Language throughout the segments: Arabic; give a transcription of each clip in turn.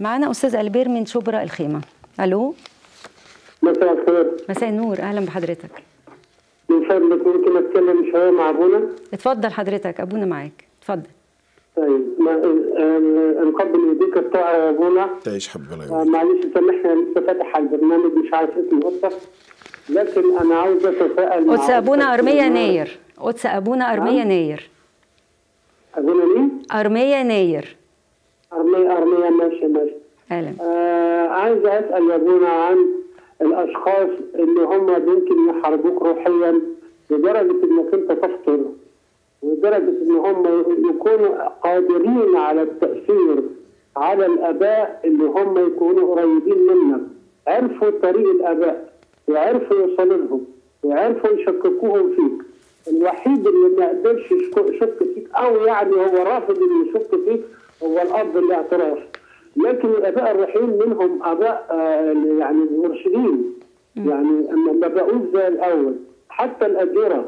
معانا أستاذ ألبير من شبرا الخيمة. ألو؟ مساء الخير. مساء النور. أهلا بحضرتك. من فضلك ممكن اتكلم شوية مع أبونا. اتفضل حضرتك. أبونا معاك. اتفضل. طيب. ما نقبل يديك الطاعة يا أبونا. تعيش حبيبي الله آه، يبارك. معلش سامحني أنا لسه فاتح على البرنامج مش عارف اسمه أصلا لكن أنا عاوز اتساءل قدس أبونا النهار- ناير قدس أبونا ارميا ناير أبونا مين؟ ارميا ناير ارميا ارميا ماشي ماشي. آه عايز أسأل يا ابونا عن الأشخاص اللي هم ممكن يحاربوك روحيا لدرجة إنك أنت تفطر ولدرجه إن هم يكونوا قادرين على التأثير على الأباء اللي هم يكونوا قريبين منك. عرفوا طريق الأباء وعرفوا يوصلوا لهم وعرفوا يشككوهم فيك. الوحيد اللي ما قدرش يشك فيك أو يعني هو رافض إنه يشك فيك هو الأب الاعتراف. لكن الأباء الروحيين منهم أباء آه، يعني مرشدين يعني ما بقوش زي الأول حتى الأديرة.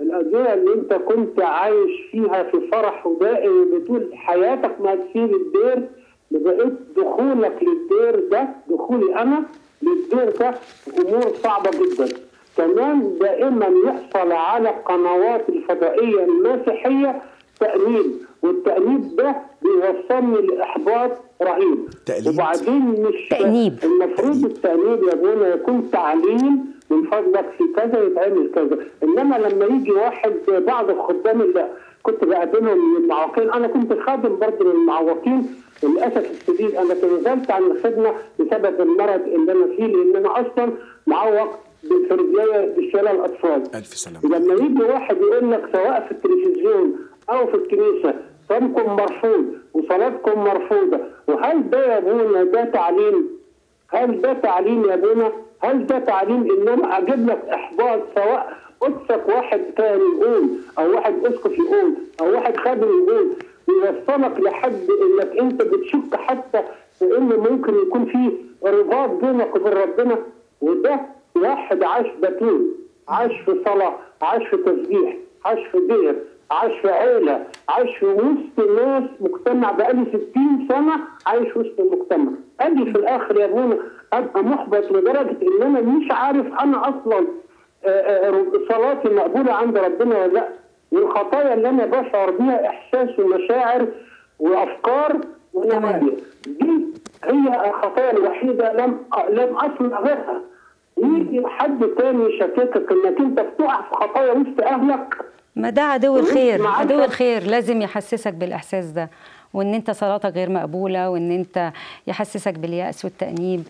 الأديرة اللي أنت كنت عايش فيها في فرح ودائم بطول حياتك ما تسيب الدير بقيت دخولك للدير ده دخولي أنا للدير ده أمور صعبة جدا. كمان دائما يحصل على القنوات الفضائية المسيحية تأنيب والتأنيب ده بيوصلني لإحباط رهيب تقليد. وبعدين مش تأنيب. المفروض التأنيب يا ابونا يكون تعليم من فضلك في كذا يتعمل كذا. إنما لما يجي واحد بعض الخدام اللي كنت بقابلهم من المعوقين أنا كنت خادم برضه من المعوقين. للأسف الشديد أنا تنازلت عن الخدمة بسبب المرض اللي أنا فيه لأن أنا أصلا معوق في رجلي بشلل الأطفال. ألف سلامة. لما يجي واحد يقول لك سواء في التلفزيون أو في الكنيسة صومكم مرفوض وصلاتكم مرفوضة وهل ده يا أبونا ده تعليم؟ هل ده تعليم يا أبونا؟ هل ده تعليم ان أنا أجيب لك إحباط سواء قدسك واحد كان يقول أو واحد أسقف يقول أو واحد خادم يقول ويوصلك لحد إنك أنت بتشك حتى في انه ممكن يكون في رباط بينك وبين ربنا وده واحد عاش بتول عاش في صلاة عاش في تسبيح عاش في دير عاش في عيلة عاش في وسط ناس مجتمع بقالي 60 سنة عايش وسط المجتمع. أجي في الآخر يا ابونا أبقى محبط لدرجة إن أنا مش عارف أنا أصلا آه، آه، صلاتي مقبولة عند ربنا ولا لأ. والخطايا اللي أنا بشعر بيها إحساس ومشاعر وأفكار ونوايا دي هي الخطايا الوحيدة لم لم اصنع غيرها. يجي حد تاني يشككك إنك أنت بتقع في خطايا وسط أهلك ما ده عدو الخير. عدو الخير لازم يحسسك بالإحساس ده وإن أنت صلاتك غير مقبولة وإن أنت يحسسك باليأس والتأنيب.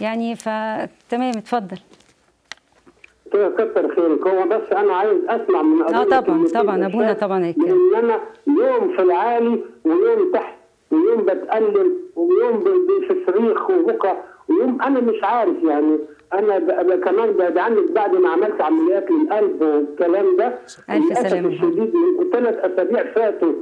يعني فتمام اتفضل. كتر خيرك هو بس أنا عايز أسمع من آه طبعا طبعا. أبونا طبعا هيتكلم. إن أنا يوم في العالي ويوم تحت ويوم بتألم ويوم في صريخ وبكى ويوم أنا مش عارف يعني أنا كمان بعد عنك بعد ما عملت عمليات للقلب والكلام ده للأسف سلامة. الشديد من ثلاث أسابيع فاتوا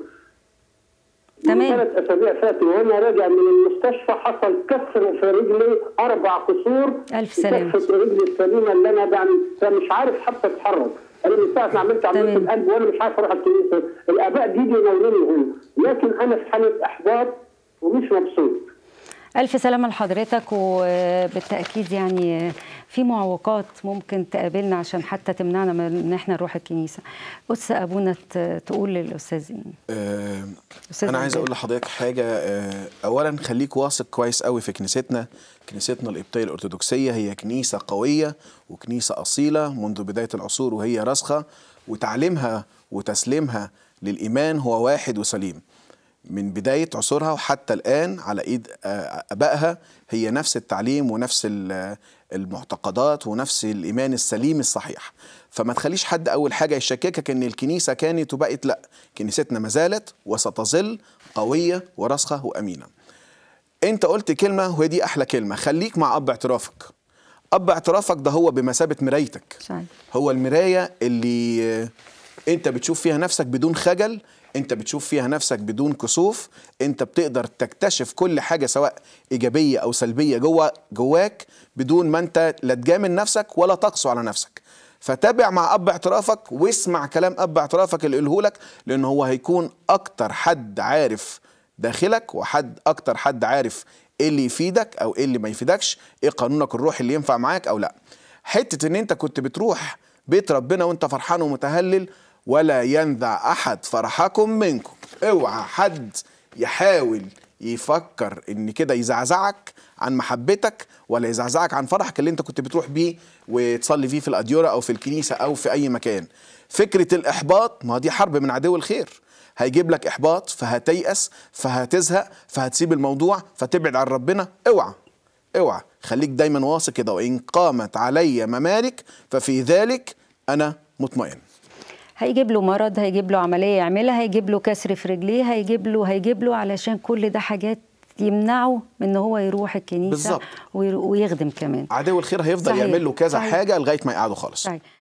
تمام. ثلاث أسابيع فاتوا وأنا راجع من المستشفى حصل كسر في رجلي أربع كسور ألف سلامة. كسر رجلي السليمة اللي أنا بعمل مش عارف حتى أتحرك أنا من ساعة ما عملت عملية. القلب وأنا مش عارف أروح الكنيسة الأباء بيجوا ينوروني هنا لكن أنا في حالة إحباط ومش مبسوط ألف سلامة لحضرتك وبالتأكيد يعني في معوقات ممكن تقابلنا عشان حتى تمنعنا من إن إحنا نروح الكنيسة. قدس أبونا تقول للأستاذ آه، أستاذ أنا عايز. أقول لحضرتك حاجة آه، اولا خليك واثق كويس قوي في كنيستنا كنيستنا القبطيه الأرثوذكسية هي كنيسة قوية وكنيسة أصيلة منذ بداية العصور وهي راسخة وتعليمها وتسليمها للإيمان هو واحد وسليم من بداية عصورها وحتى الآن على إيد آه، أبائها هي نفس التعليم ونفس ال- المعتقدات ونفس الإيمان السليم الصحيح. فما تخليش حد أول حاجة يشككك إن الكنيسة كانت وبقت لأ كنيستنا ما زالت وستظل قوية وراسخة وأمينة. أنت قلت كلمة وهي دي أحلى كلمة خليك مع أب اعترافك. أب اعترافك ده هو بمثابة مرايتك. هو المراية اللي آه، انت بتشوف فيها نفسك بدون خجل انت بتشوف فيها نفسك بدون كسوف انت بتقدر تكتشف كل حاجة سواء إيجابية أو سلبية جوه جواك بدون ما انت لا تجامل نفسك ولا تقسو على نفسك. فتابع مع أب اعترافك واسمع كلام أب اعترافك اللي يقوله لك لأن هو هيكون أكتر حد عارف داخلك وحد أكتر حد عارف إيه اللي يفيدك أو إيه اللي ما يفيدكش إيه قانونك الروحي اللي ينفع معاك أو لأ. حتة إن انت كنت بتروح بيت ربنا وانت فرحان ومتهلل ولا ينزع أحد فرحكم منكم. اوعى حد يحاول يفكر إن كده يزعزعك عن محبتك ولا يزعزعك عن فرحك اللي انت كنت بتروح بيه وتصلي فيه في الاديره أو في الكنيسة أو في أي مكان. فكرة الإحباط ما دي حرب من عدو الخير. هيجيب لك إحباط فهتيأس فهتزهق فهتسيب الموضوع فتبعد عن ربنا اوعى. اوعى خليك دايما واثق كده وإن قامت علي ممالك ففي ذلك أنا مطمئن. هيجيب له مرض هيجيب له عملية يعملها هيجيب له كسر في رجليه هيجيب له هيجيب له علشان كل ده حاجات يمنعه من إن هو يروح الكنيسة بالظبط. وير- ويخدم كمان. عدو الخير هيفضل صحيح، يعمل له كذا صحيح. حاجة لغاية ما يقعده خالص. صحيح.